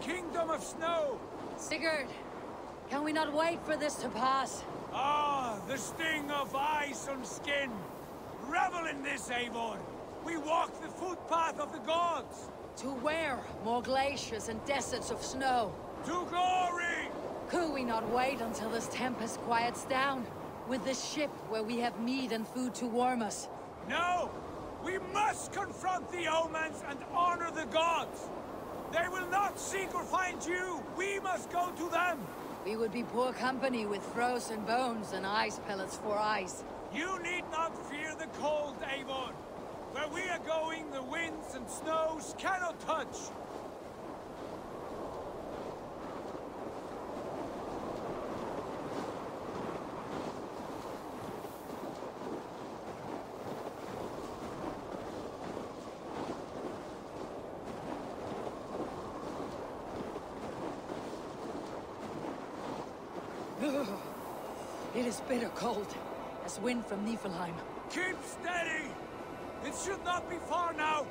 kingdom of snow! Sigurd, can we not wait for this to pass? Ah, the sting of ice on skin! Revel in this, Eivor! We walk the footpath of the gods! To where? More glaciers and deserts of snow. To glory! Could we not wait until this tempest quiets down? With this ship where we have meat and food to warm us? No! We must confront the omens and honor the gods! They will not seek or find you! We must go to them! We would be poor company with frozen bones and ice pellets for eyes. You need not fear the cold, Eivor! Where we are going, the winds and snows cannot touch! Is bitter cold, as wind from Niflheim. Keep steady! It should not be far now!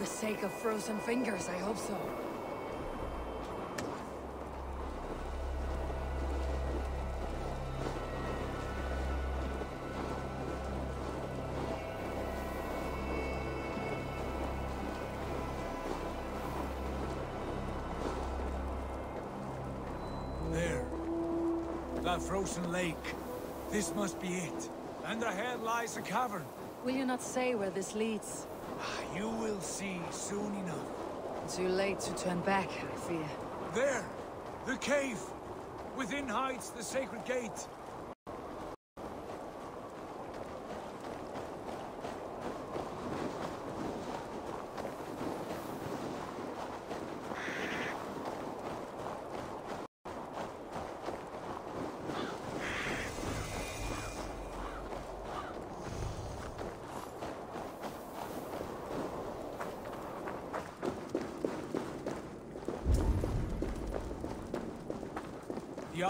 The sake of frozen fingers, I hope so. There. That frozen lake. This must be it. And ahead lies a cavern. Will you not say where this leads? You will see soon enough. Too late to turn back, I fear. There! The cave! Within hides the sacred gate.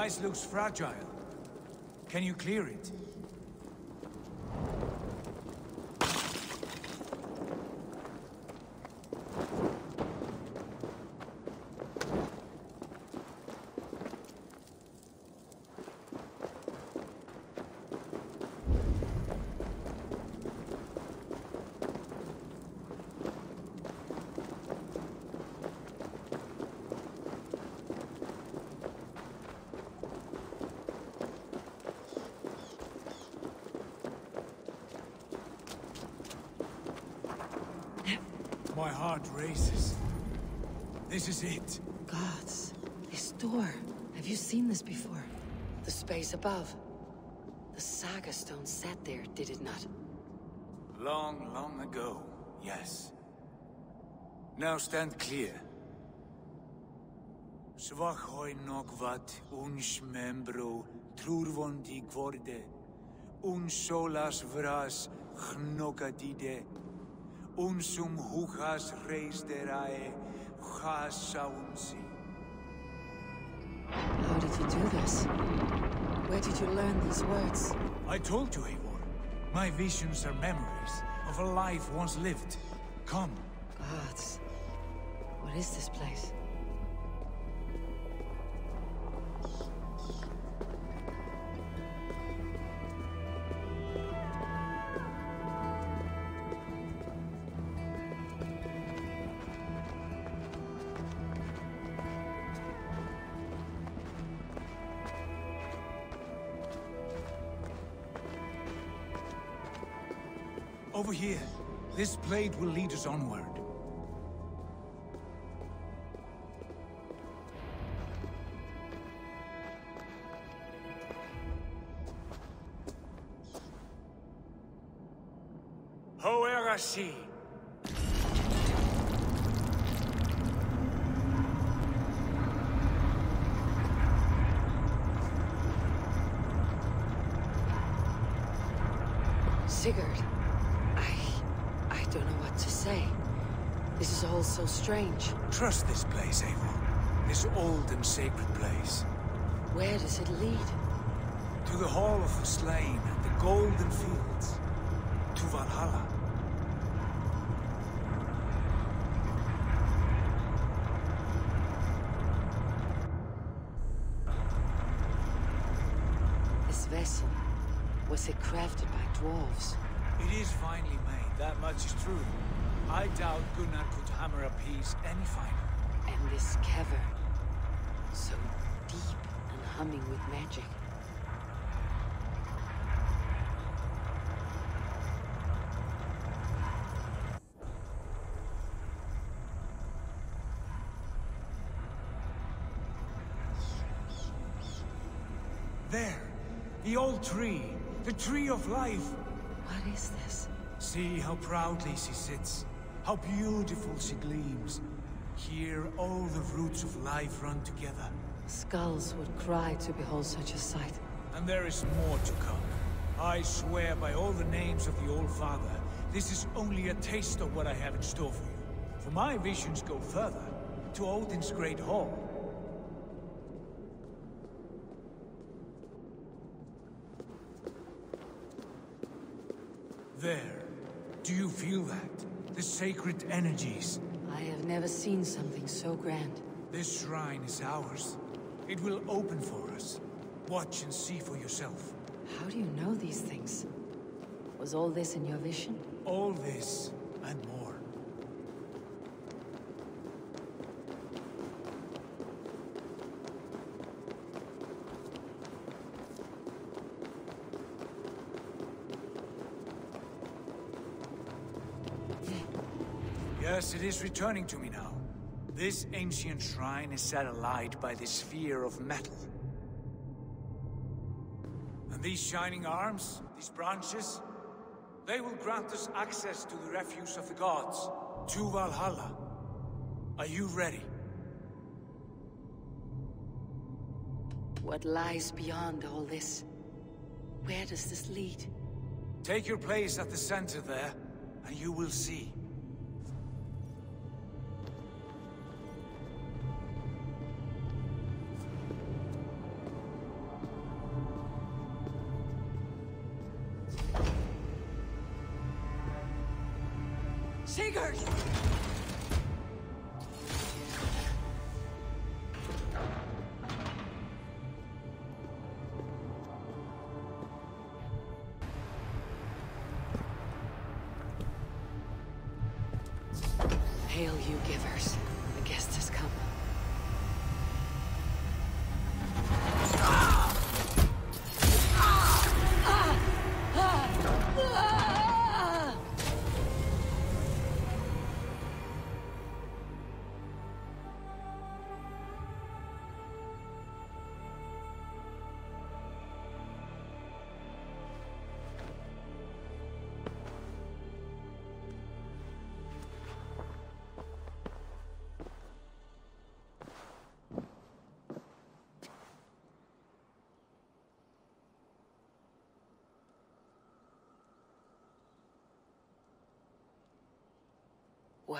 Ice looks fragile. Can you clear it? My heart races. This is it. Gods, this door. Have you seen this before? The space above. The Saga Stone sat there, did it not? Long, long ago, yes. Now stand clear. Svachoi nokvat uns membro trurvondi gvorde, un solas vras gnokadide, unsum huchas reisterae chasaunsi. How did you do this? Where did you learn these words? I told you, Eivor. My visions are memories of a life once lived. Come, Gods. What is this place? Over here. This blade will lead us onward. Trust this place, Eivor. This old and sacred place. Where does it lead? To the Hall of the Slain and the Golden Fields. To Valhalla. This vessel, was it crafted by dwarves? It is finely made, that much is true. I doubt Gunnar could hammer a piece any finer. And this cavern, so deep and humming with magic. There, the old tree, the tree of life. What is this? See how proudly she sits, how beautiful she gleams. Here all the roots of life run together. Skulls would cry to behold such a sight. And there is more to come. I swear by all the names of the Old Father, this is only a taste of what I have in store for you. For my visions go further, to Odin's Great Hall. There. Do you feel that? The sacred energies. I have never seen something so grand. This shrine is ours. It will open for us. Watch and see for yourself. How do you know these things? Was all this in your vision? All this and more. Yes, it is returning to me now. This ancient shrine is set alight by the sphere of metal. And these shining arms, these branches, they will grant us access to the refuse of the gods, to Valhalla. Are you ready? What lies beyond all this? Where does this lead? Take your place at the center there, and you will see.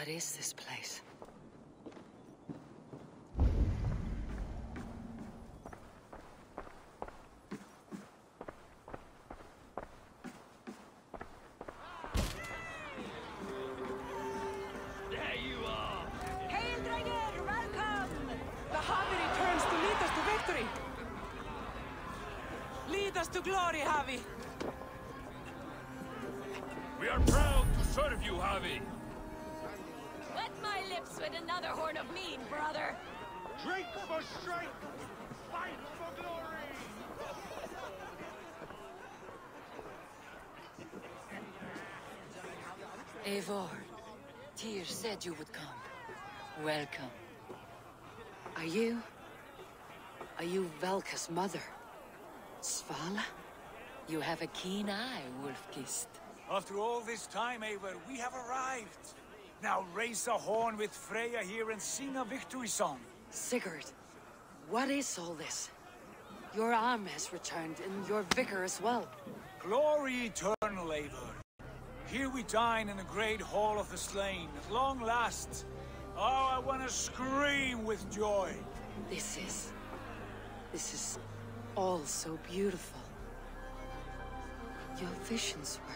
What is this place? There you are! Hail, Draeger! Welcome! The Havi returns to lead us to victory! Lead us to glory, Havi! We are proud to serve you, Havi. Wet my lips with another horn of mead, brother. Drink for strength, fight for glory. Eivor, Tyr said you would come. Welcome. Are you... Are you Valka's mother? Svala? You have a keen eye, Wolf-Kissed. After all this time, Eivor, we have arrived. Now raise a horn with Freya here and sing a victory song. Sigurd, what is all this? Your arm has returned, and your vicar as well. Glory eternal, Eivor. Here we dine in the great hall of the slain, at long last. Oh, I want to scream with joy. This is... This is all so beautiful. Your visions were...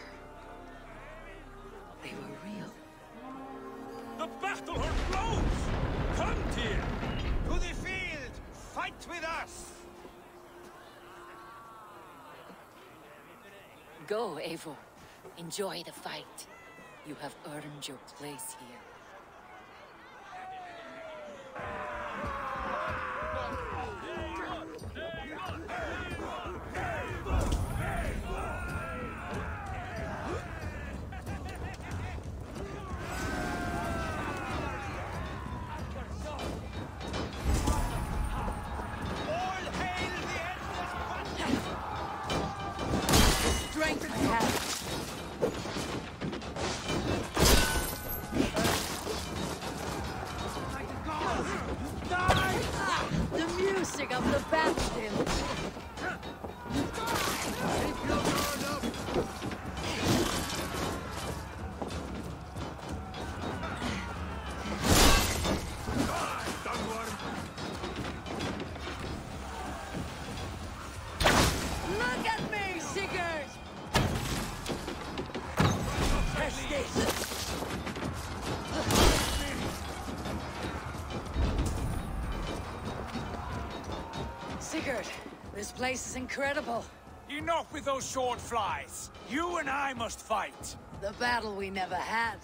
They were real. The battle blows! Come, dear! To the field! Fight with us! Go, Eivor. Enjoy the fight. You have earned your place here. This place is incredible. Enough with those short flies. You and I must fight. The battle we never had.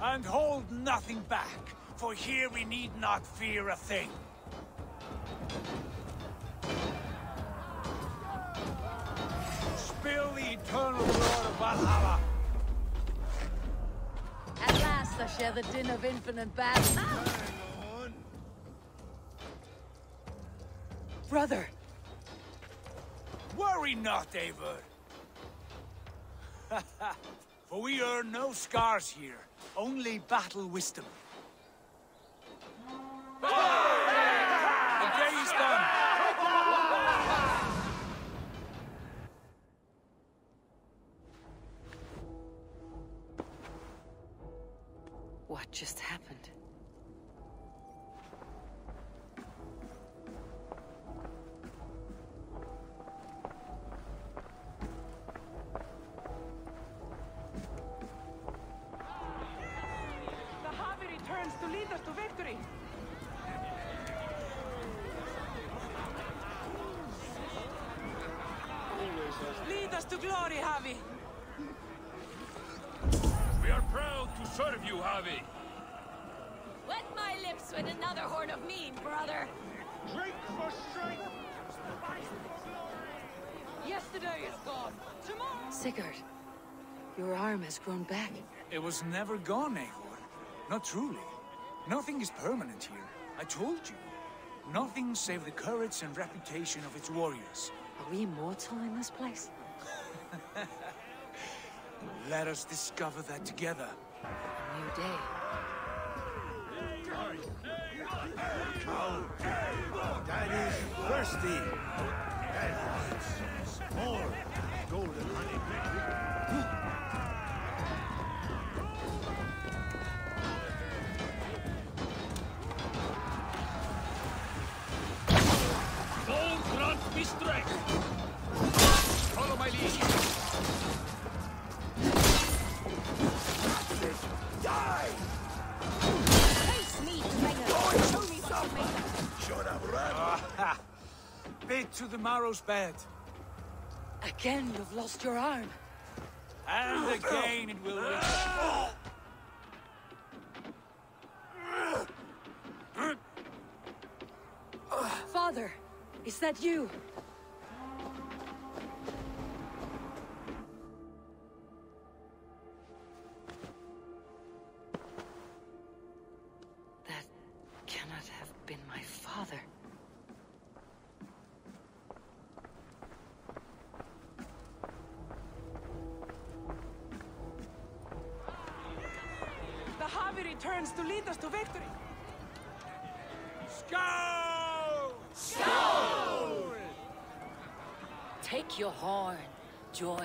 And hold nothing back, for here we need not fear a thing. Spill the eternal blood of Valhalla. At last I share the din of infinite battle. Brother, Worry not, Eivor. For we earn no scars here, only battle wisdom. what just happened? Your arm has grown back. It was never gone, Eivor. Not truly. Nothing is permanent here. I told you. Nothing save the courage and reputation of its warriors. Are we immortal in this place? Let us discover that together. A new day. That is thirsty. That wants more golden To the marrow's bed. Again, you've lost your arm. And oh, again it will return. Father, is that you?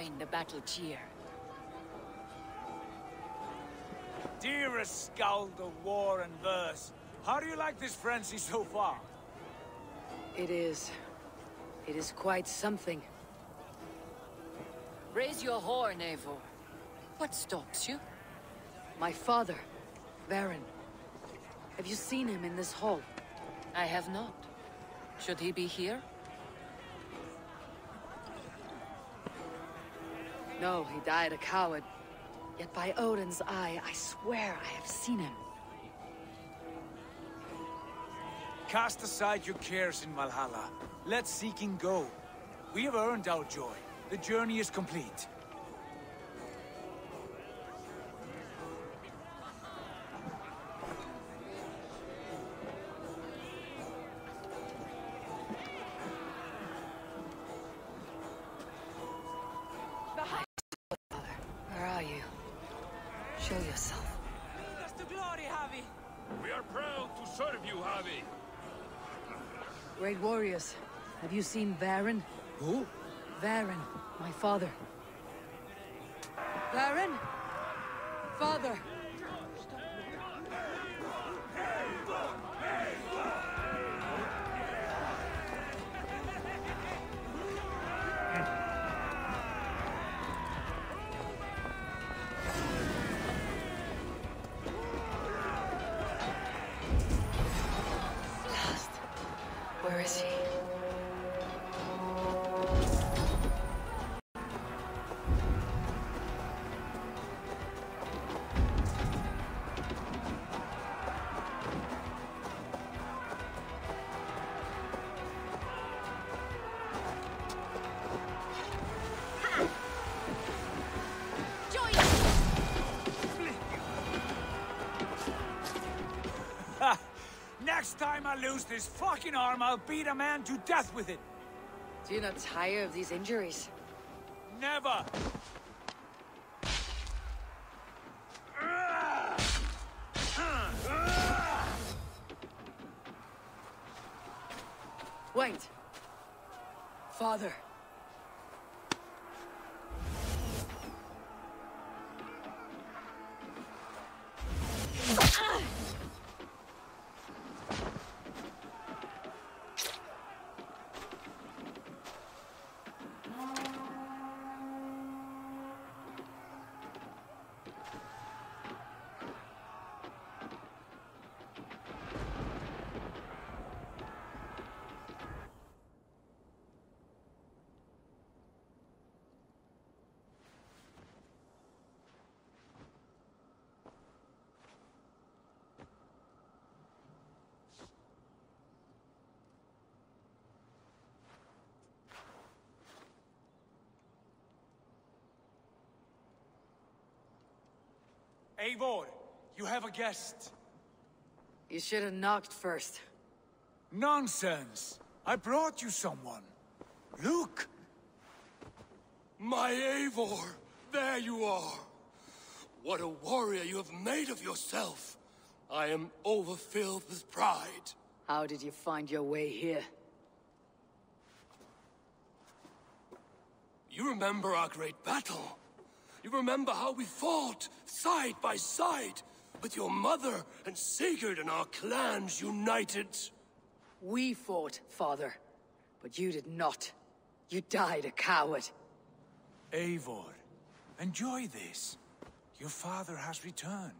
Join the battle cheer. Dearest skald of war and verse, how do you like this frenzy so far? It is. It is quite something. Raise your horn, Eivor. What stops you? My father, Varin. Have you seen him in this hall? I have not. Should he be here? No, he died a coward. Yet by Odin's eye, I swear I have seen him. Cast aside your cares in Valhalla. Let seeking go. We have earned our joy. The journey is complete. You seen Varin? Who? Varin, my father. Varin? Father! Next time I lose this fucking arm, I'll beat a man to death with it. Do you not tire of these injuries? Never! Wait! Father! Eivor, you have a guest. You should have knocked first. Nonsense! I brought you someone. Look! My Eivor, there you are. What a warrior you have made of yourself. I am overfilled with pride. How did you find your way here? You remember our great battle. You remember how we fought, side by side, with your mother and Sigurd and our clans united. We fought, father. But you did not. You died a coward. Eivor, enjoy this. Your father has returned.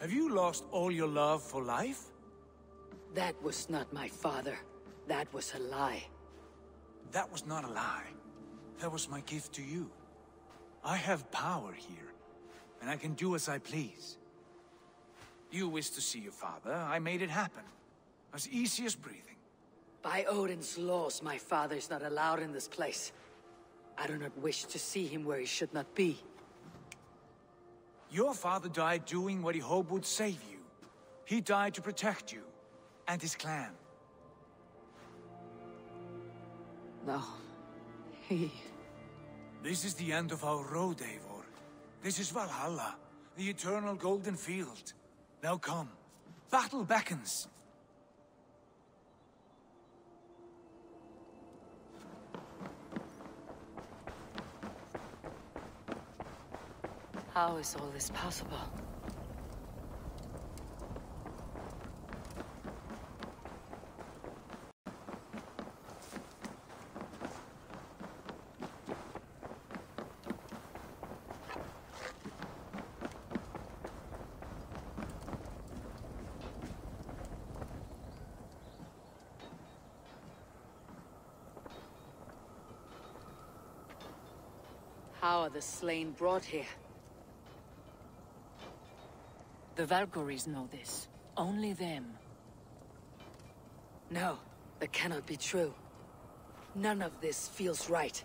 Have you lost all your love for life? That was not my father. That was a lie. That was not a lie. That was my gift to you. I have power here, and I can do as I please. You wish to see your father, I made it happen. As easy as breathing. By Odin's laws, my father is not allowed in this place. I do not wish to see him where he should not be. Your father died doing what he hoped would save you. He died to protect you, and his clan. No. He... This is the end of our road, Eivor. This is Valhalla, the eternal golden field. Now come. Battle beckons. How is all this possible? The slain brought here? The Valkyries know this. Only them. No, that cannot be true. None of this feels right.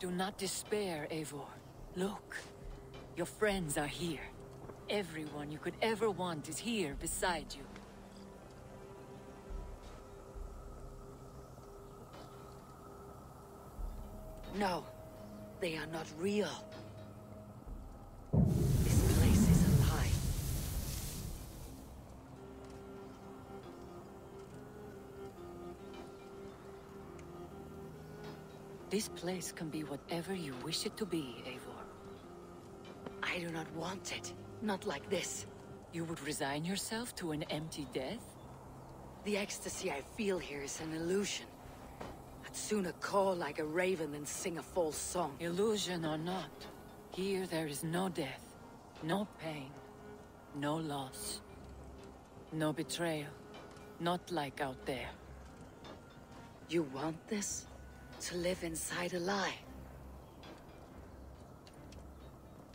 Do not despair, Eivor. Look. Your friends are here. Everyone you could ever want is here beside you. No, they are not real. This place is a lie. This place can be whatever you wish it to be, Eivor. I do not want it. Not like this. You would resign yourself to an empty death? The ecstasy I feel here is an illusion. I'd sooner call like a raven than sing a false song. Illusion or not, here there is no death, no pain, no loss, no betrayal. Not like out there. You want this? To live inside a lie?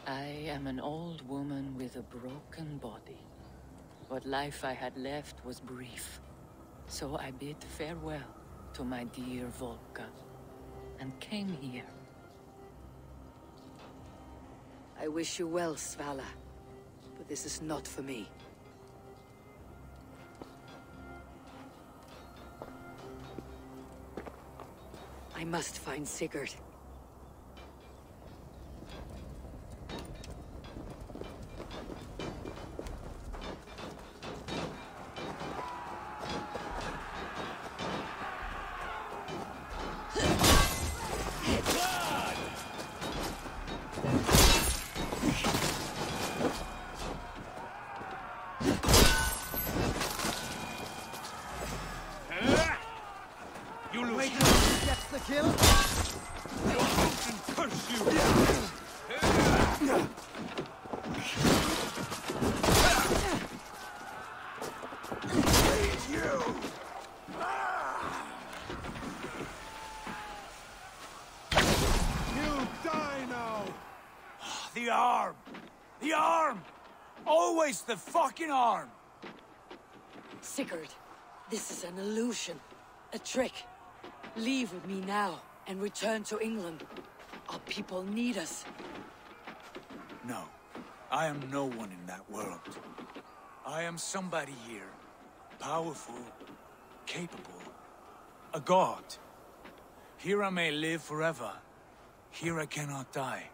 I am an old woman with a broken body. What life I had left was brief. So I bid farewell to my dear Valka, and came here. I wish you well, Svala, but this is not for me. I must find Sigurd. Always the fucking arm! Sigurd, this is an illusion. A trick. Leave with me now and return to England. Our people need us. No, I am no one in that world. I am somebody here. Powerful, capable, a god. Here I may live forever. Here I cannot die.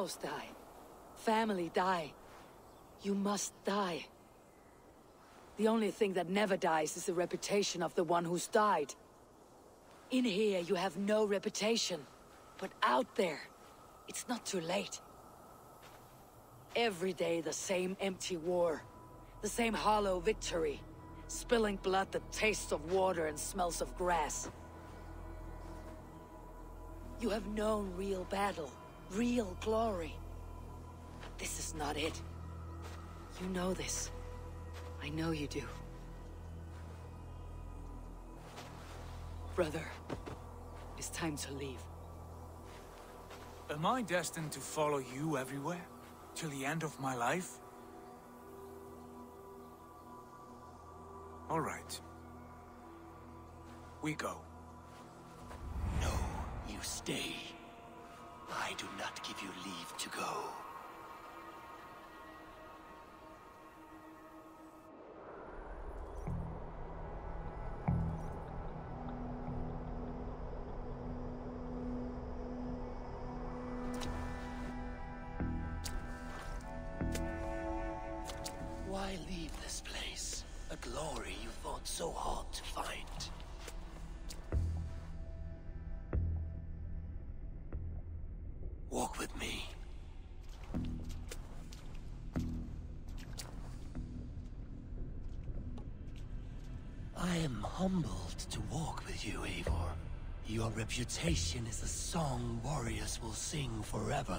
Cows die. Family die. You must die. The only thing that never dies is the reputation of the one who's died. In here, you have no reputation. But out there, it's not too late. Every day, the same empty war. The same hollow victory. Spilling blood that tastes of water and smells of grass. You have known real battle, real glory. But this is not it. You know this. I know you do. Brother, it's time to leave. Am I destined to follow you everywhere? Till the end of my life? All right. We go. No, you stay. I do not give you leave to go. Humbled to walk with you, Eivor. Your reputation is a song warriors will sing forever.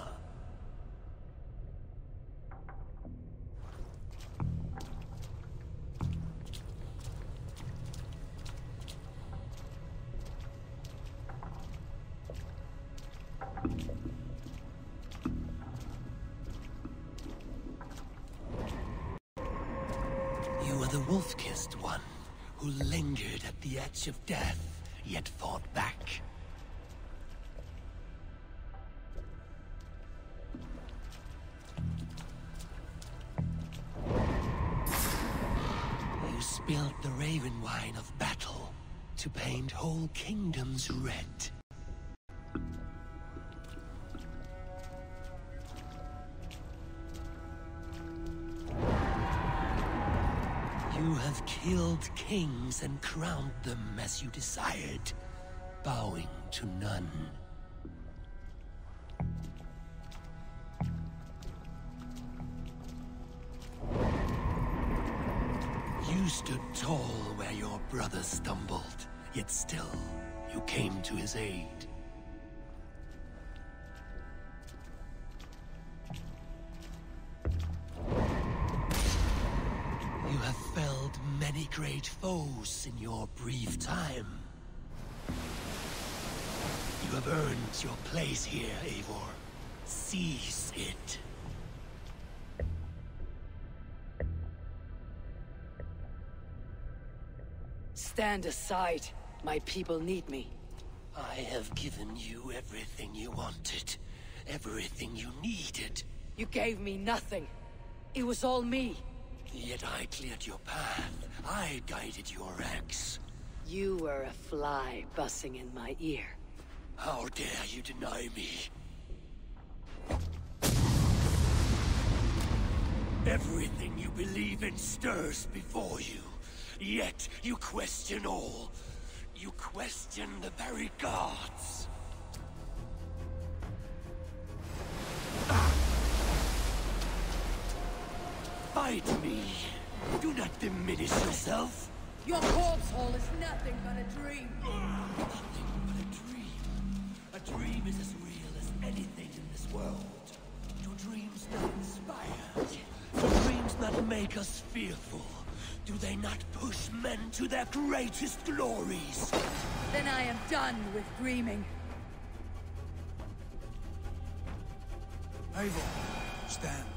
You are the wolf-kissed one, who lingered at the edge of death, yet fought back. You spilled the raven wine of battle to paint whole kingdoms red. Kings and crowned them as you desired, bowing to none. You stood tall where your brother stumbled, yet still you came to his aid. Great foes in your brief time. You have earned your place here, Eivor. Seize it. Stand aside. My people need me. I have given you everything you wanted. Everything you needed. You gave me nothing. It was all me. Yet I cleared your path. I guided your axe. You were a fly buzzing in my ear. How dare you deny me? Everything you believe in stirs before you. Yet you question all. You question the very gods. Fight me. Do not diminish yourself. Your corpse hole is nothing but a dream. Nothing but a dream. A dream is as real as anything in this world. Do dreams not inspire? Do dreams not make us fearful? Do they not push men to their greatest glories? Then I am done with dreaming. Eivor, stand.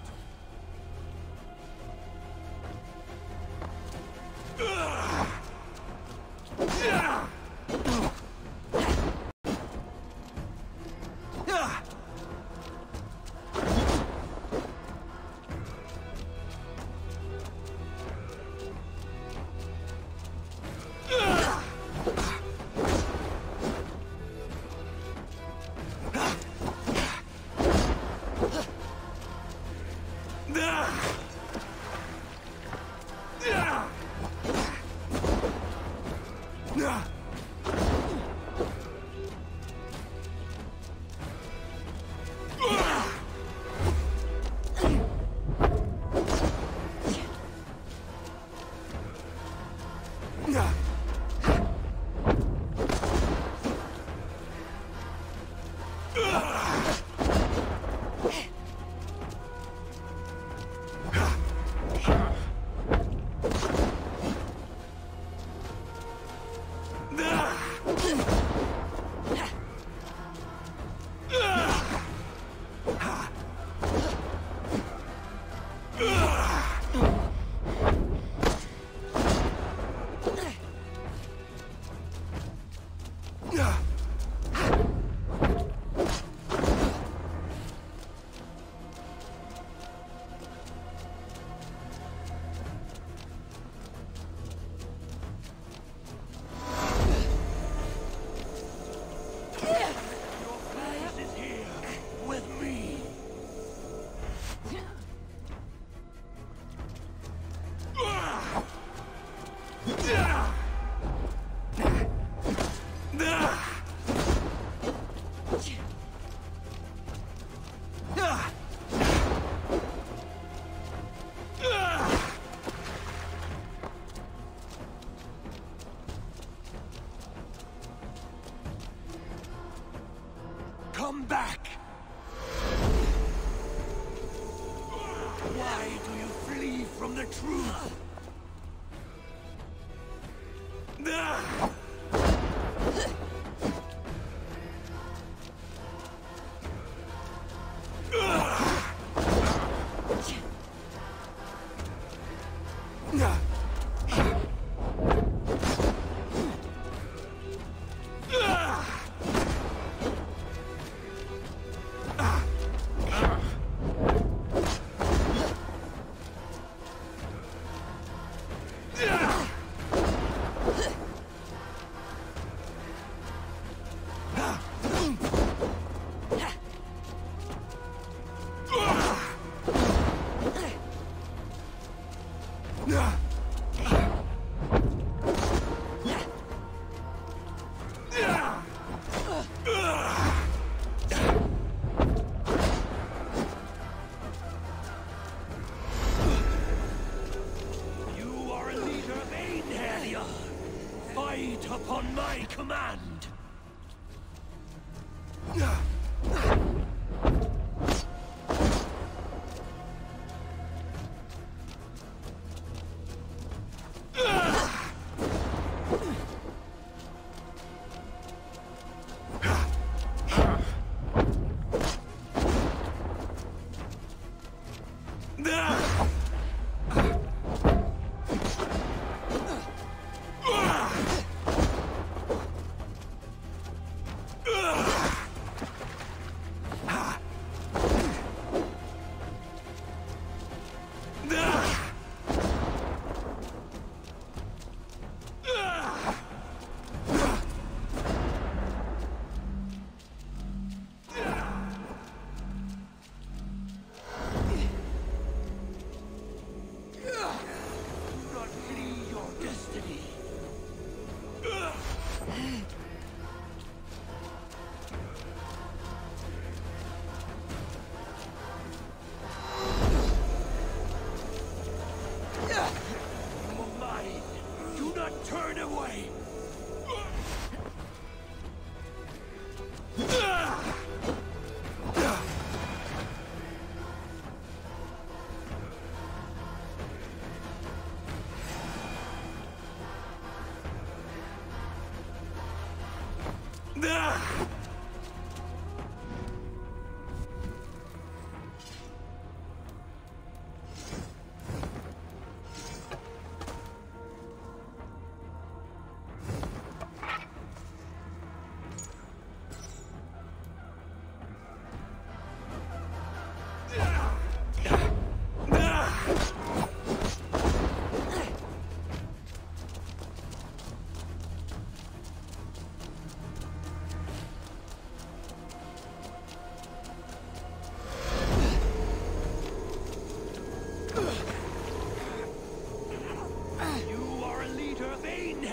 Truth?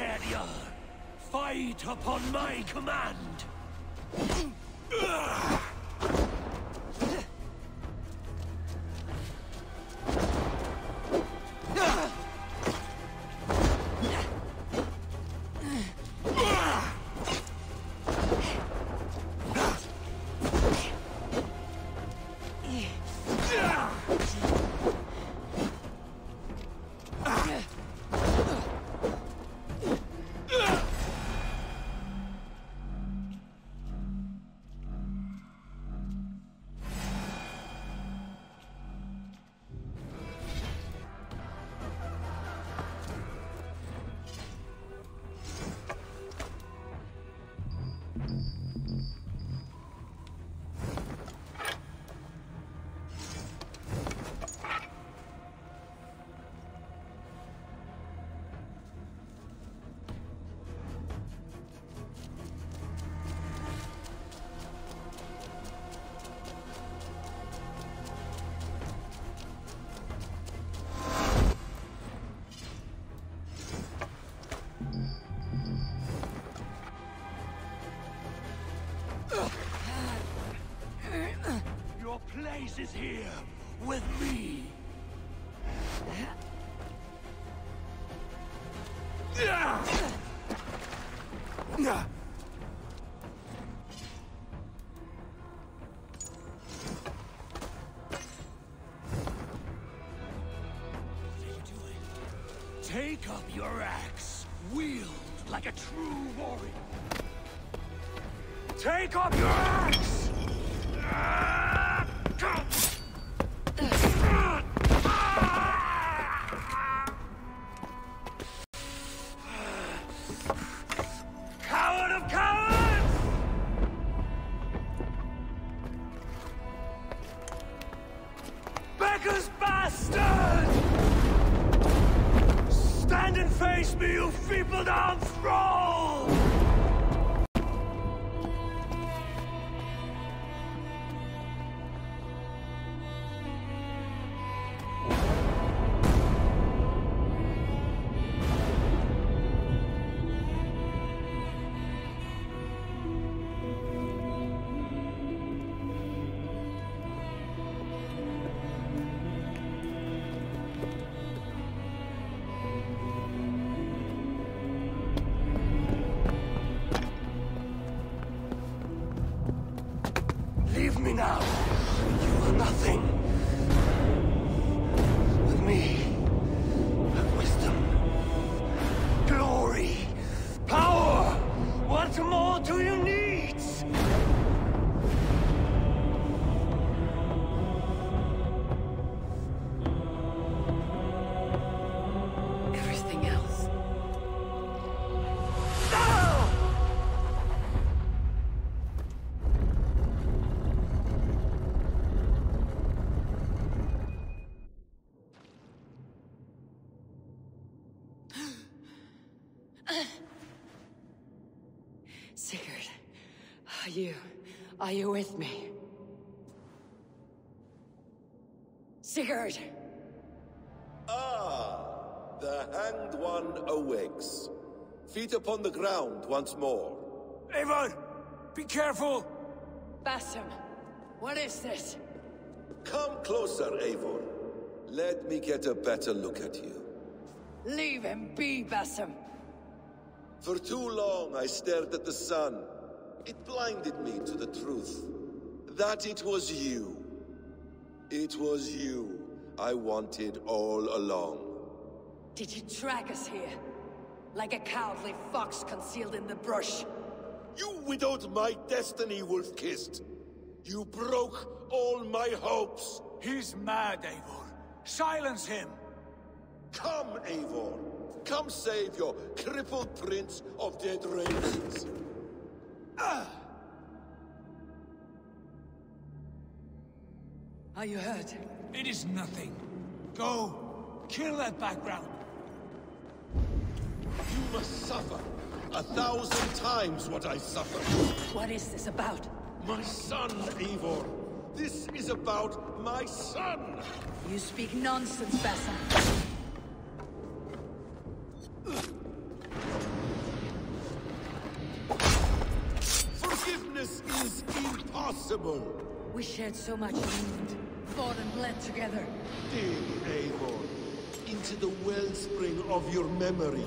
Of Fight upon my command. here with me. Take up your axe, wield like a true warrior. Take up your axe! Ah! Are you with me? Sigurd! Ah, the hanged one awakes. Feet upon the ground once more. Eivor! Be careful! Basim, what is this? Come closer, Eivor. Let me get a better look at you. Leave him be, Basim. For too long I stared at the sun. It blinded me to the truth. That it was you. It was you I wanted all along. Did you track us here? Like a cowardly fox concealed in the brush? You widowed my destiny, Wolf-Kissed. You broke all my hopes. He's mad, Eivor. Silence him! Come, Eivor. Come save your crippled prince of dead ravens. Are you hurt? It is nothing. Go. Kill that background. You must suffer. A thousand times what I suffered. What is this about? My son, Eivor. This is about my son. You speak nonsense, Basim. We shared so much England. Fought and bled together. Dig, Eivor, into the wellspring of your memory.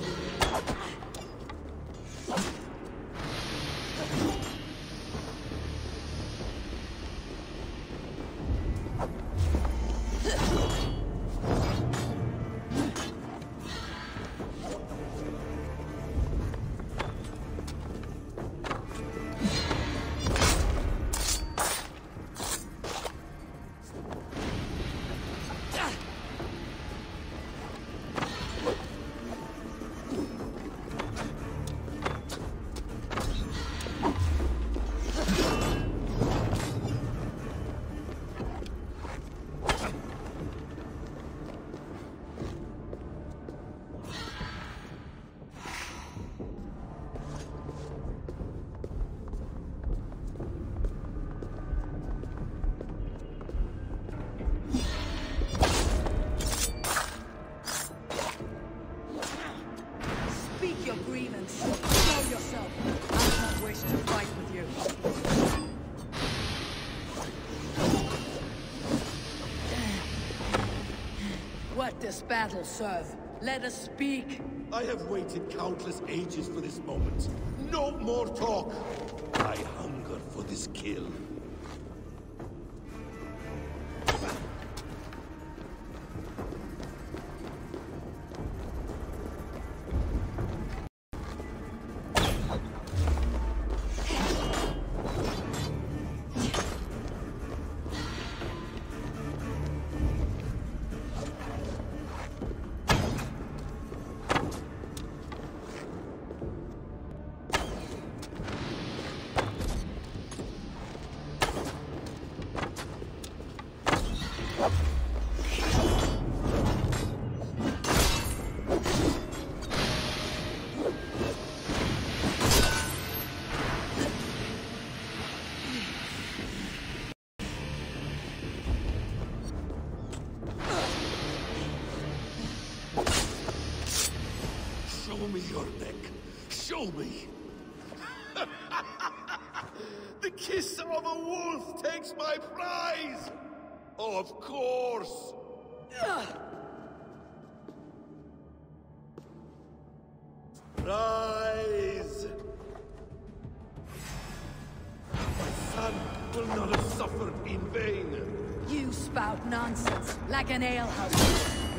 Does battle serve? Let us speak. I have waited countless ages for this moment. No more talk. I hunger for this kill. Of course! Rise! My son will not have suffered in vain. You spout nonsense, like an alehouse.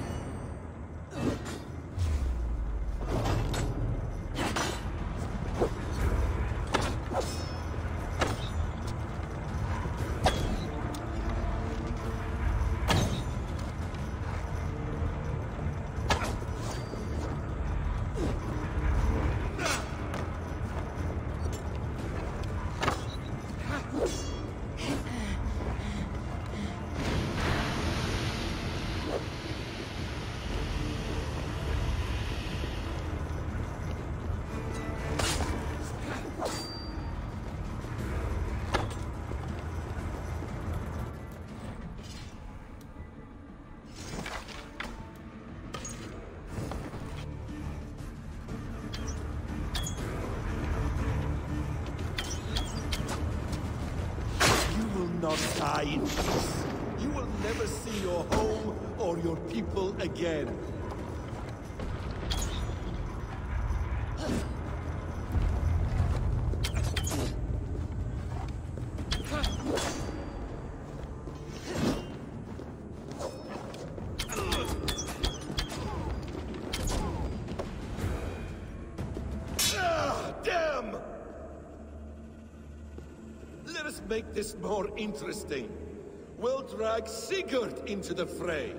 In peace. You will never see your home or your people again. Make this more interesting. We'll drag Sigurd into the fray.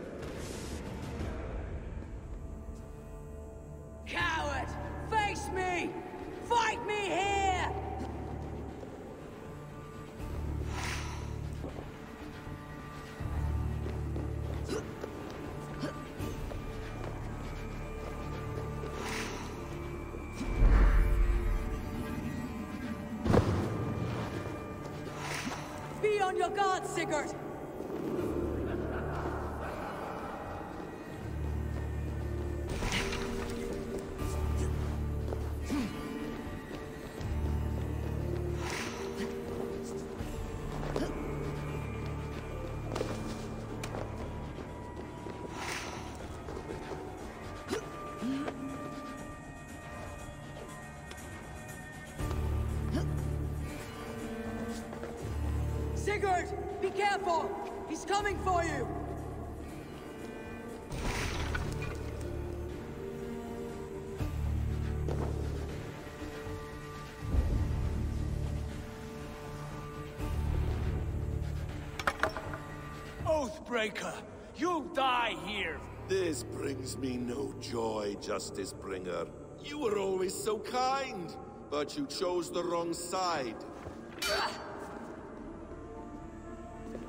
Oathbreaker! You'll die here! This brings me no joy, Justice Bringer. You were always so kind, but you chose the wrong side.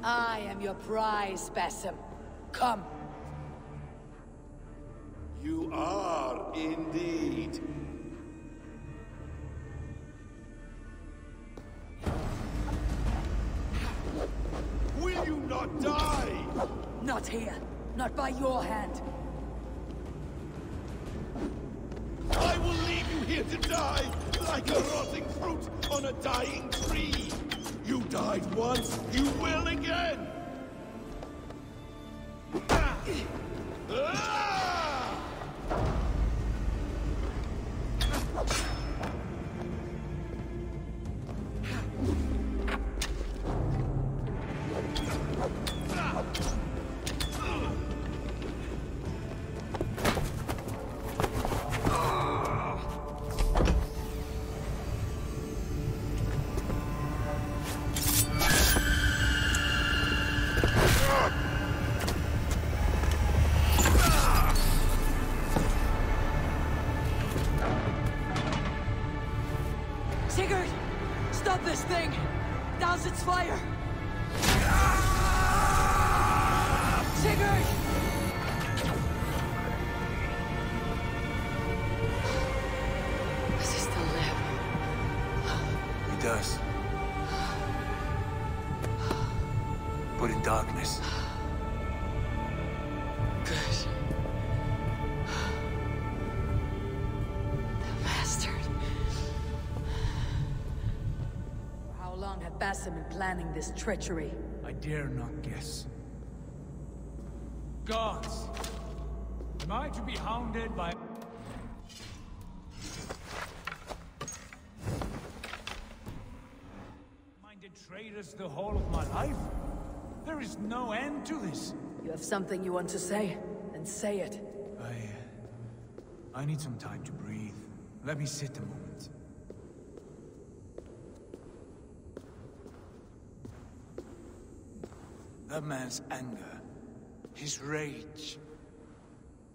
I am your prize, Basim. Come. You are indeed. Will you not die? Not here. Not by your hand. I will leave you here to die, like a rotting fruit on a dying tree. You died once, you will again. Ah! Planning this treachery? I dare not guess. Gods! Am I to be hounded by... Minded traitors the whole of my life? There is no end to this. You have something you want to say? Then say it. I... I need some time to breathe. Let me sit a moment. That man's anger, his rage,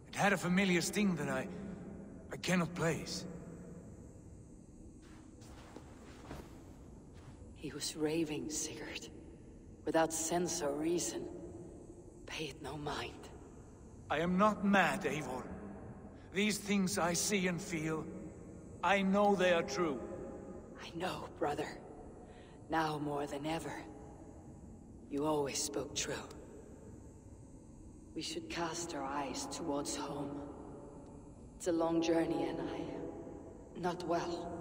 it had a familiar sting that I... I cannot place. He was raving, Sigurd. Without sense or reason. Pay it no mind. I am not mad, Eivor. These things I see and feel, I know they are true. I know, brother. Now more than ever. You always spoke true. We should cast our eyes towards home. It's a long journey and I... not well.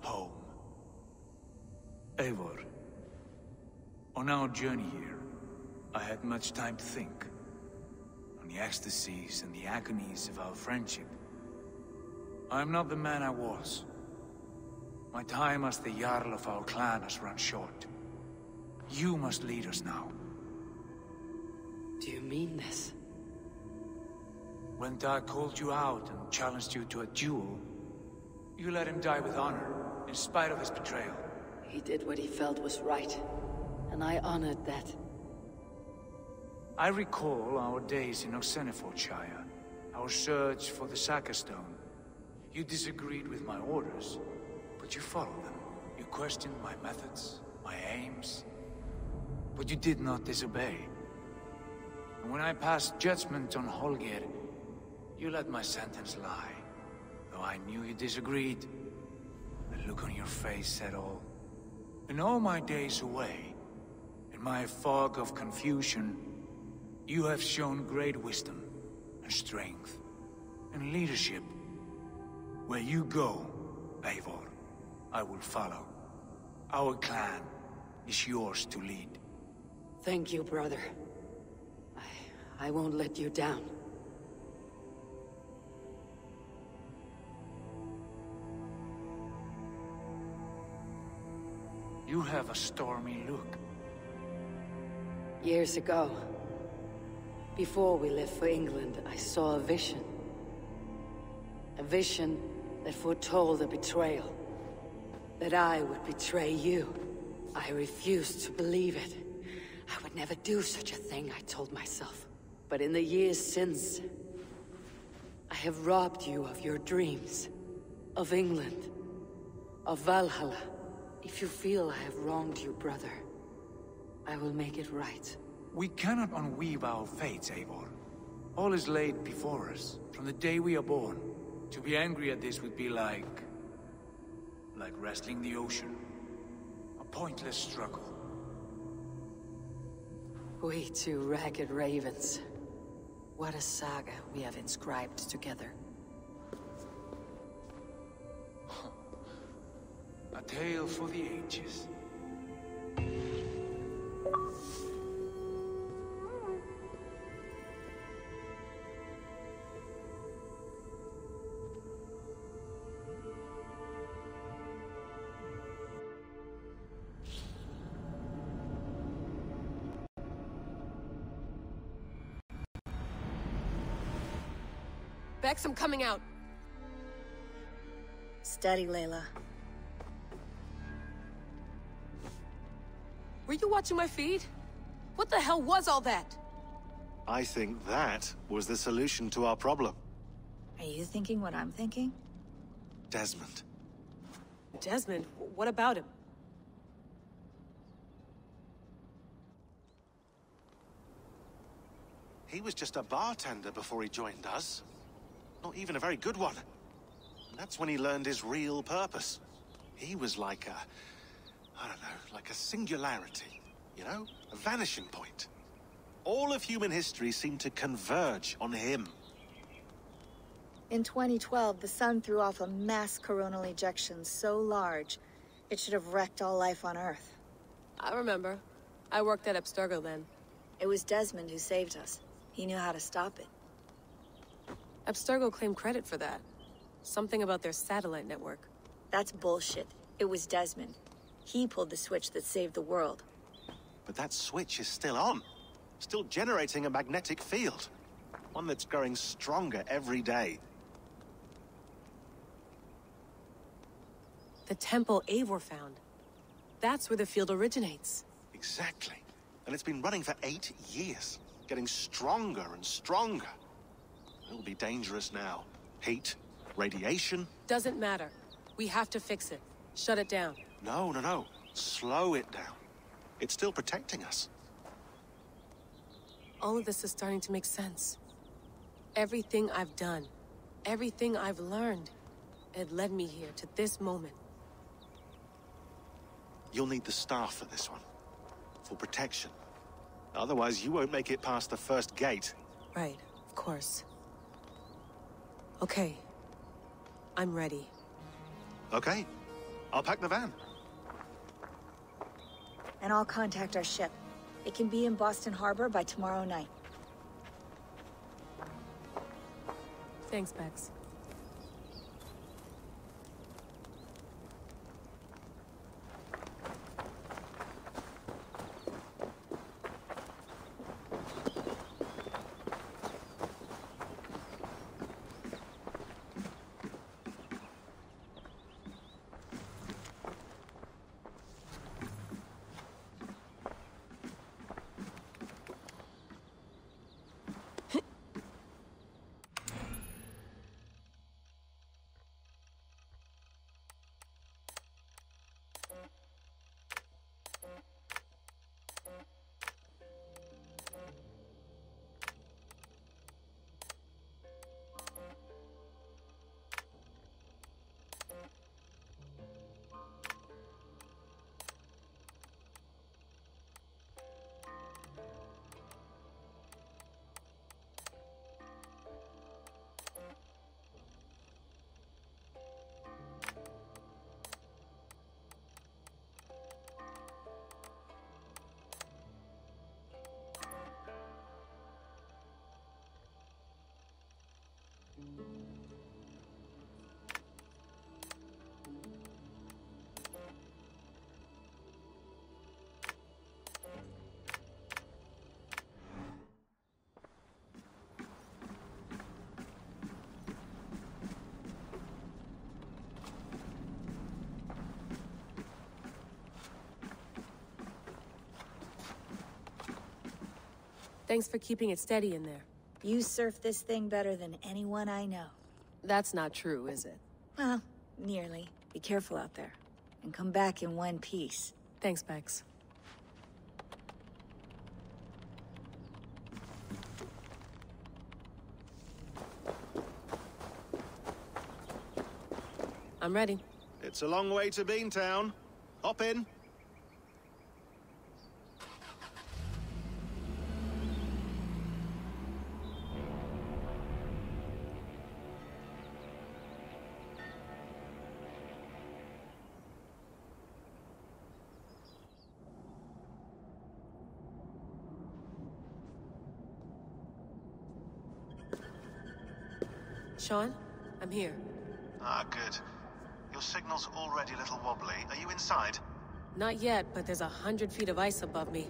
Home. Eivor. On our journey here, I had much time to think. On the ecstasies and the agonies of our friendship. I am not the man I was. My time as the Jarl of our clan has run short. You must lead us now. Do you mean this? When Dag called you out and challenged you to a duel, you let him die with honor, in spite of his betrayal. He did what he felt was right, and I honored that. I recall our days in Oxenfordshire, our search for the Saka Stone. You disagreed with my orders, but you followed them. You questioned my methods, my aims, but you did not disobey. And when I passed judgment on Holger, you let my sentence lie. Though I knew you disagreed, the look on your face said all. In all my days away, in my fog of confusion, you have shown great wisdom and strength and leadership. Where you go, Eivor, I will follow. Our clan is yours to lead. Thank you, brother. I... I won't let you down. You have a stormy look. Years ago, before we left for England, I saw a vision. A vision that foretold a betrayal. That I would betray you. I refused to believe it. I would never do such a thing, I told myself. But in the years since, I have robbed you of your dreams. Of England. Of Valhalla. If you feel I have wronged you, brother, I will make it right. We cannot unweave our fates, Eivor. All is laid before us, from the day we are born. To be angry at this would be like... like wrestling the ocean. A pointless struggle. We two ragged ravens. What a saga we have inscribed together. A tale for the ages. Bex, I'm coming out. Steady, Layla. Were you watching my feed? What the hell was all that? I think that was the solution to our problem. Are you thinking what I'm thinking? Desmond. Desmond? What about him? He was just a bartender before he joined us. Not even a very good one. And that's when he learned his real purpose. He was like a... I don't know, like a singularity. You know? A vanishing point. All of human history seemed to converge on him. In 2012, the sun threw off a mass coronal ejection so large, It should have wrecked all life on Earth. I remember. I worked at Abstergo then. It was Desmond who saved us. He knew how to stop it. Abstergo claimed credit for that. Something about their satellite network. That's bullshit. It was Desmond. He pulled the switch that saved the world. But that switch is still on. Still generating a magnetic field. One that's growing stronger every day. The temple Eivor found. That's where the field originates. Exactly. And it's been running for eight years. Getting stronger and stronger. It'll be dangerous now. Heat, radiation. Doesn't matter. We have to fix it. Shut it down. No, no, no. Slow it down. It's still protecting us. All of this is starting to make sense. Everything I've done, everything I've learned, it led me here to this moment. You'll need the staff for this one. For protection. Otherwise, you won't make it past the first gate. Right, of course. Okay. I'm ready. Okay. I'll pack the van. And I'll contact our ship. It can be in Boston Harbor by tomorrow night. Thanks, Bex. Thanks for keeping it steady in there. You surf this thing better than anyone I know. That's not true, is it? Well, nearly. Be careful out there. And come back in one piece. Thanks, Bex. I'm ready. It's a long way to Beantown. Hop in. Sean, I'm here. Ah, good. Your signal's already a little wobbly. Are you inside? Not yet, but there's a hundred feet of ice above me.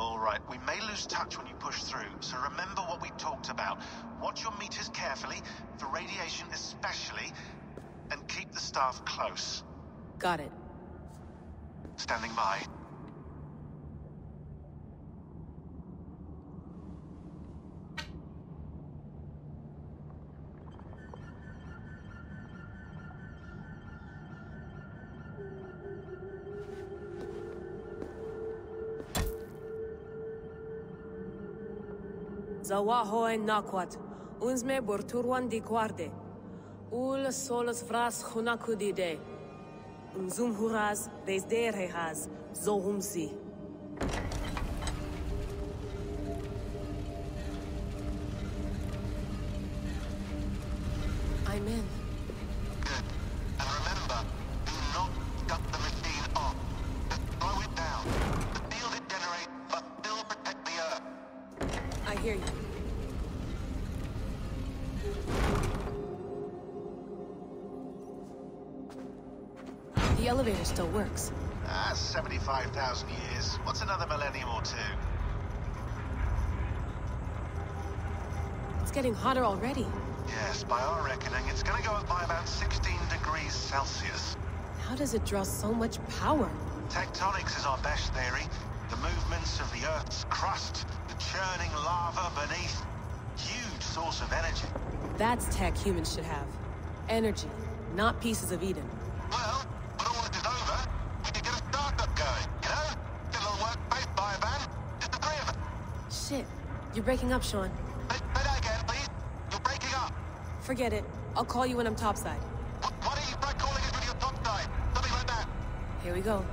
All right, we may lose touch when you push through, so remember what we talked about. Watch your meters carefully, for radiation especially, and keep the staff close. Got it. Standing by. Zawaho en nakwat, unsme borturwan di guarde. Ul solos vras hunakudide. Unzum huraz, desderehaz, zohumsi. I'm in. Elevator still works. Ah, 75,000 years. What's another millennium or two? It's getting hotter already. Yes, by our reckoning, it's gonna go up by about 16 degrees Celsius. How does it draw so much power? Tectonics is our best theory. The movements of the Earth's crust, the churning lava beneath. Huge source of energy. That's tech humans should have. Energy, not pieces of Eden. You're breaking up, Sean. Say, say that again, please. You're breaking up. Forget it. I'll call you when I'm topside. Wh- Why don't you try calling us when you're topside? Something like that. Here we go.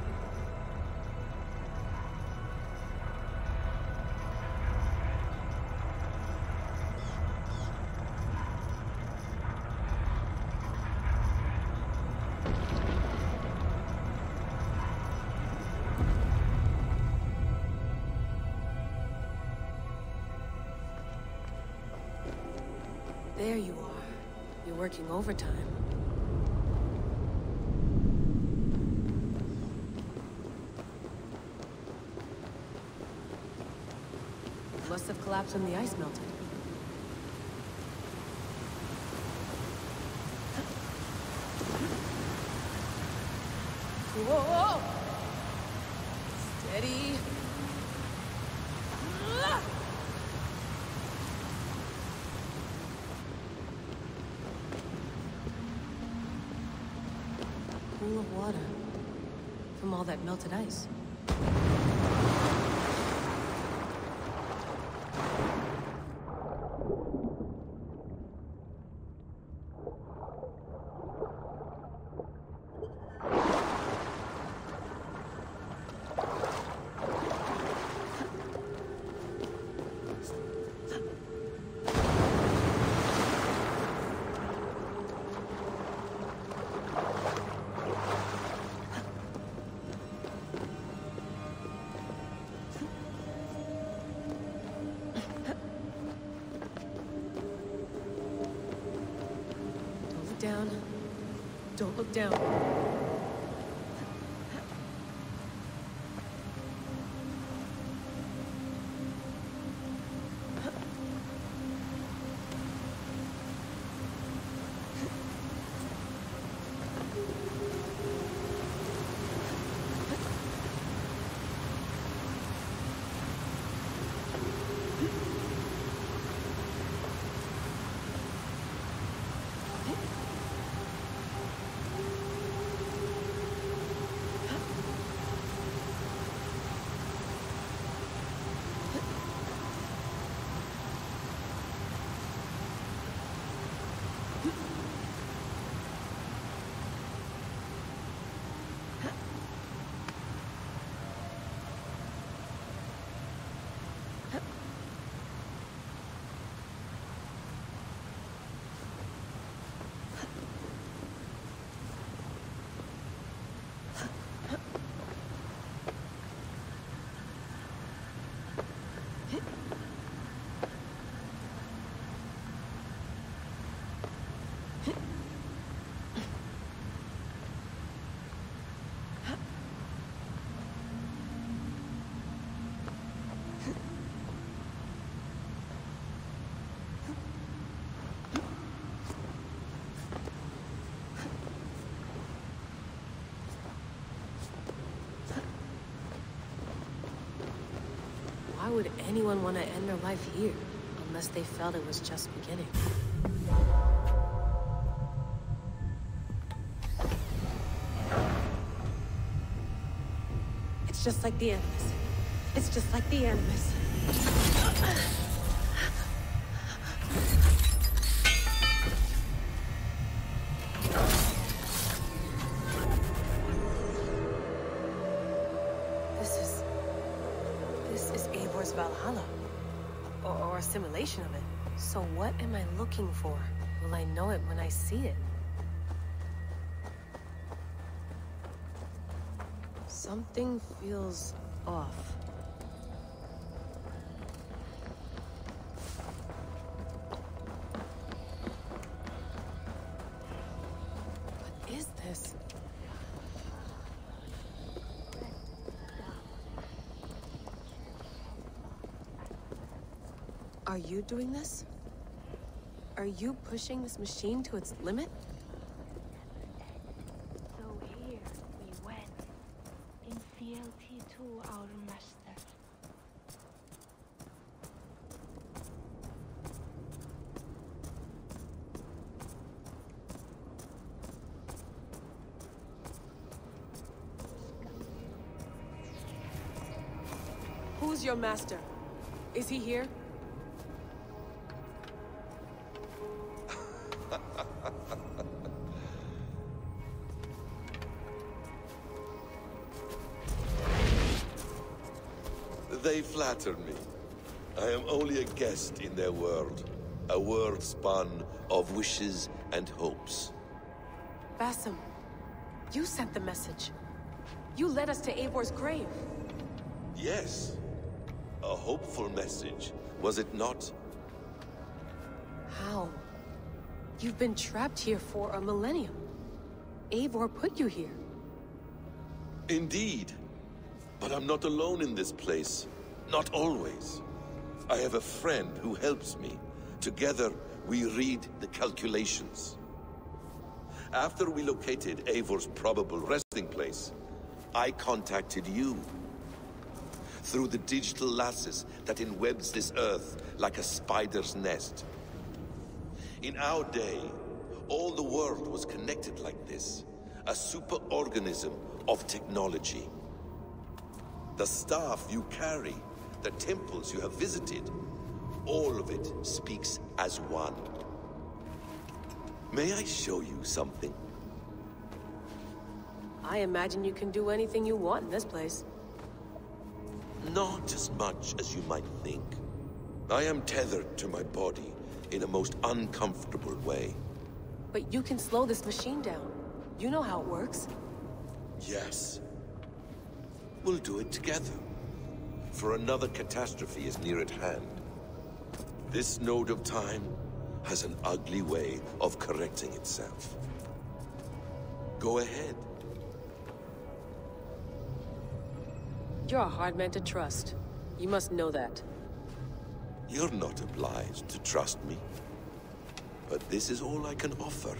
Overtime. Must have collapsed when the ice melted. Whoa! Steady. Pool of water. From all that melted ice. Don't down. Would anyone want to end their life here? Unless they felt it was just beginning. It's just like the Animus. It's just like the Animus. Of it. So what am I looking for? Will I know it when I see it? Something feels off. Are you doing this? Are you pushing this machine to its limit? So here we went, in fealty to our master. Who's your master? Is he here? Flatter me. I am only a guest in their world. A world spun of wishes and hopes. Basim, you sent the message. You led us to Eivor's grave. Yes. A hopeful message, was it not? How? You've been trapped here for a millennium. Eivor put you here. Indeed. But I'm not alone in this place. Not always. I have a friend who helps me. Together, we read the calculations. After we located Eivor's probable resting place, I contacted you. Through the digital lasses that enwebs this Earth like a spider's nest. In our day, all the world was connected like this. A superorganism of technology. The staff you carry, the temples you have visited, all of it speaks as one. May I show you something? I imagine you can do anything you want in this place. Not as much as you might think. I am tethered to my body in a most uncomfortable way. But you can slow this machine down. You know how it works. Yes. We'll do it together. For another catastrophe is near at hand. This node of time has an ugly way of correcting itself. Go ahead. You're a hard man to trust. You must know that. You're not obliged to trust me. But this is all I can offer.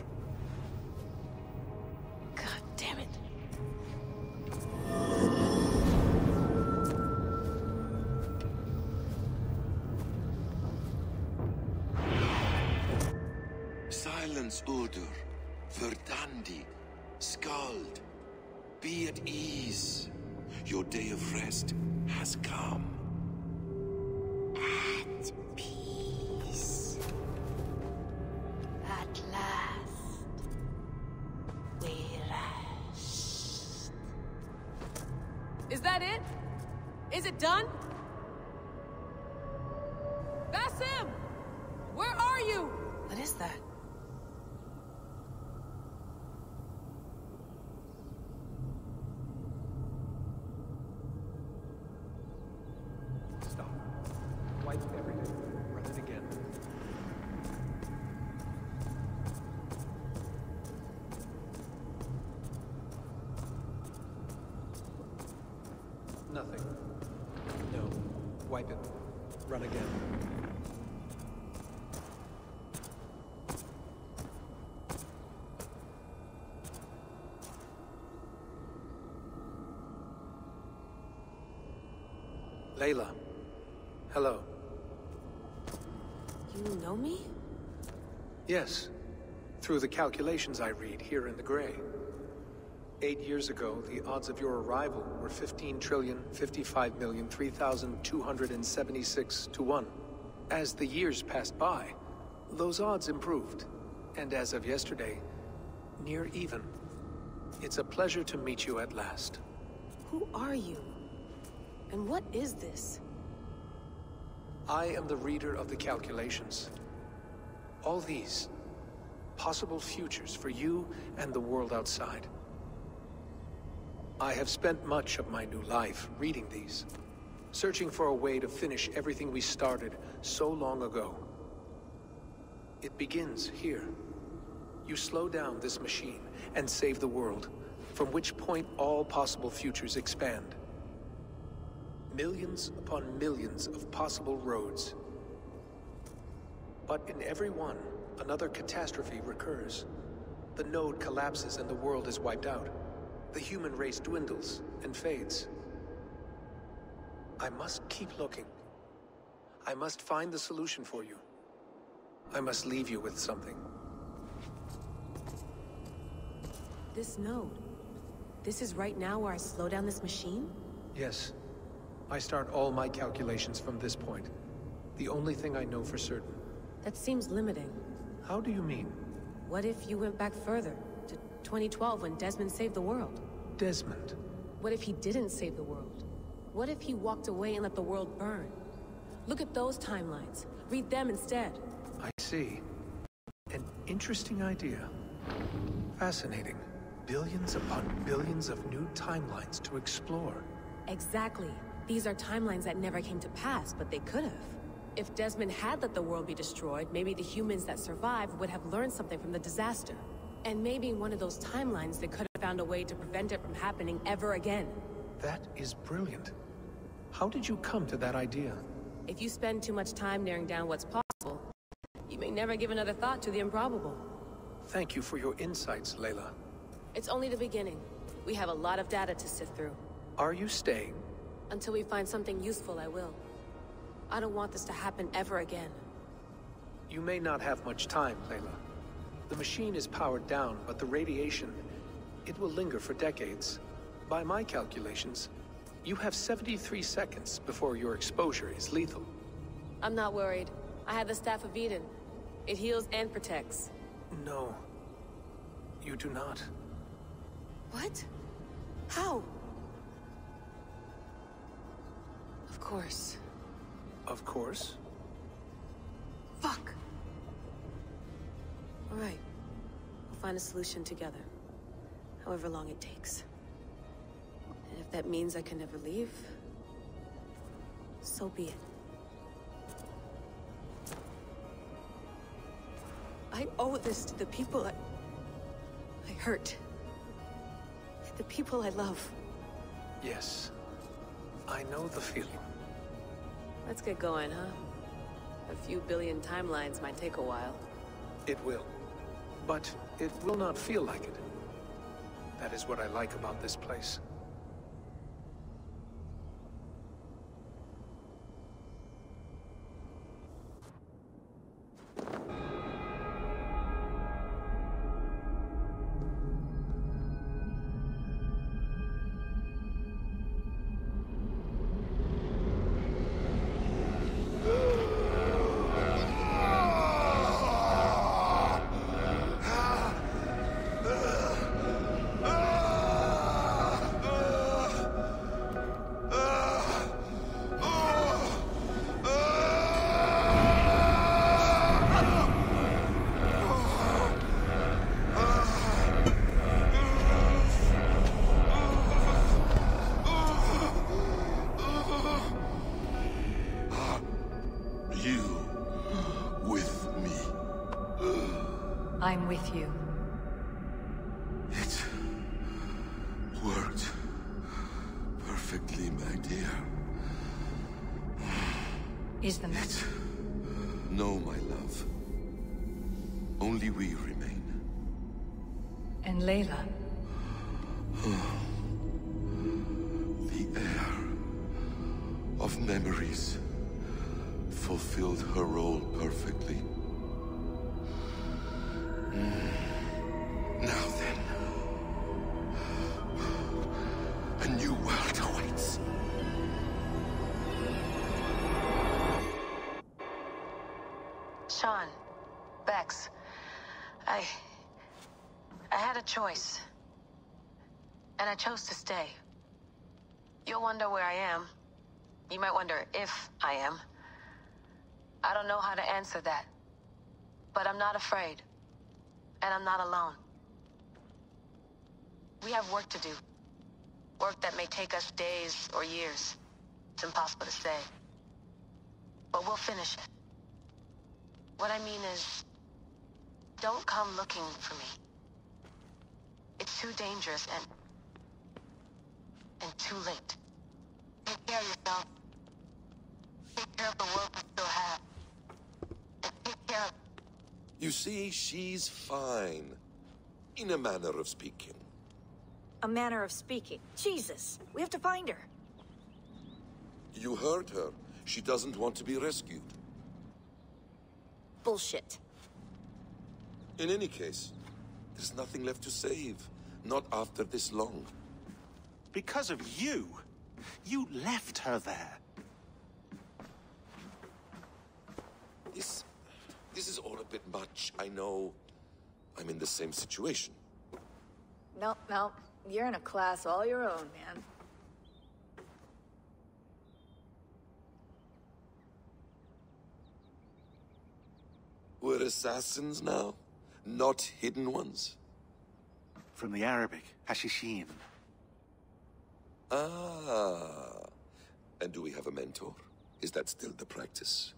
You know me? Yes. Through the calculations I read here in the gray. Eight years ago, the odds of your arrival were 15 trillion, 55 million, 3,276 to 1. As the years passed by, those odds improved. And as of yesterday, near even. It's a pleasure to meet you at last. Who are you? And what is this? I am the reader of the calculations. All these, possible futures for you and the world outside. I have spent much of my new life reading these, searching for a way to finish everything we started so long ago. It begins here. You slow down this machine and save the world, from which point all possible futures expand. Millions upon millions of possible roads. But in every one, another catastrophe recurs. The node collapses and the world is wiped out. The human race dwindles and fades. I must keep looking. I must find the solution for you. I must leave you with something. This node. This is right now where I slow down this machine? Yes. I start all my calculations from this point. The only thing I know for certain. That seems limiting. How do you mean? What if you went back further, to 2012 when Desmond saved the world? Desmond? What if he didn't save the world? What if he walked away and let the world burn? Look at those timelines. Read them instead. I see. An interesting idea. Fascinating. Billions upon billions of new timelines to explore. Exactly. These are timelines that never came to pass, but they could have. If Desmond had let the world be destroyed, maybe the humans that survived would have learned something from the disaster. And maybe in one of those timelines they could have found a way to prevent it from happening ever again. That is brilliant. How did you come to that idea? If you spend too much time narrowing down what's possible, you may never give another thought to the improbable. Thank you for your insights, Layla. It's only the beginning. We have a lot of data to sift through. Are you staying? Until we find something useful, I will. I don't want this to happen ever again. You may not have much time, Layla. The machine is powered down, but the radiation... It will linger for decades. By my calculations, you have 73 seconds before your exposure is lethal. I'm not worried. I have the Staff of Eden. It heals and protects. No. You do not. What? How? Of course. Of course. Fuck! Alright. We'll find a solution together. However long it takes. And if that means I can never leave, so be it. I owe this to the people I... I hurt. The people I love. Yes. I know the feeling. Let's get going, huh? A few billion timelines might take a while. It will. But it will not feel like it. That is what I like about this place. Is the No, my love. Only we remain. And Layla? The heir of memories fulfilled her role perfectly. Mm. You might wonder if I am. I don't know how to answer that. But I'm not afraid. And I'm not alone. We have work to do. Work that may take us days or years. It's impossible to say. But we'll finish it. What I mean is, don't come looking for me. It's too dangerous and... and too late. Take care of yourself. You see, she's fine. In a manner of speaking. A manner of speaking. Jesus, we have to find her. You heard her. She doesn't want to be rescued. Bullshit. In any case, there's nothing left to save. Not after this long. Because of you. You left her there. This... This is all a bit much. I know I'm in the same situation. Nope, nope. You're in a class all your own, man. We're assassins now? Not hidden ones? From the Arabic, Hashishin. Ah. And do we have a mentor? Is that still the practice?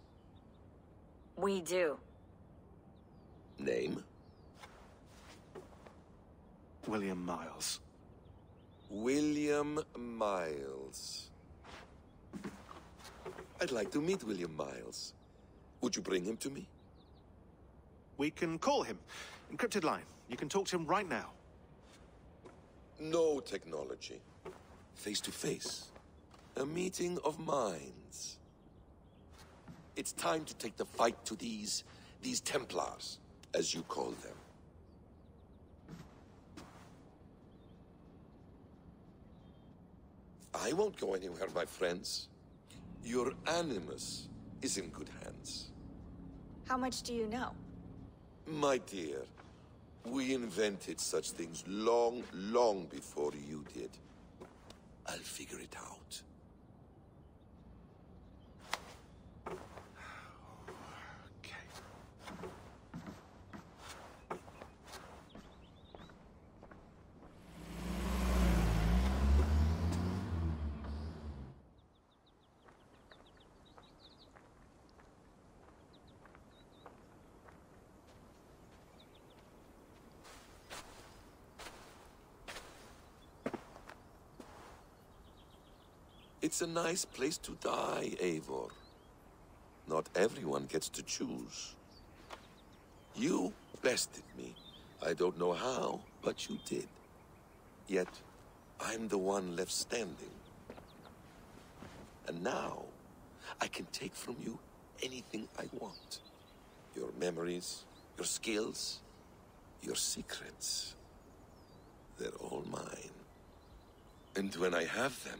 We do. Name? William Miles. William Miles. I'd like to meet William Miles. Would you bring him to me? We can call him. Encrypted line. You can talk to him right now. No technology. Face to face. A meeting of minds. It's time to take the fight to these... these Templars, as you call them. I won't go anywhere, my friends. Your Animus is in good hands. How much do you know? My dear, we invented such things long, long before you did. I'll figure it out. It's a nice place to die, Eivor. Not everyone gets to choose. You bested me. I don't know how, but you did. Yet, I'm the one left standing. And now, I can take from you anything I want. Your memories, your skills, your secrets. They're all mine. And when I have them,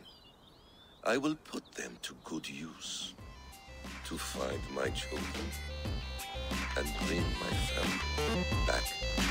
I will put them to good use. To find my children and bring my family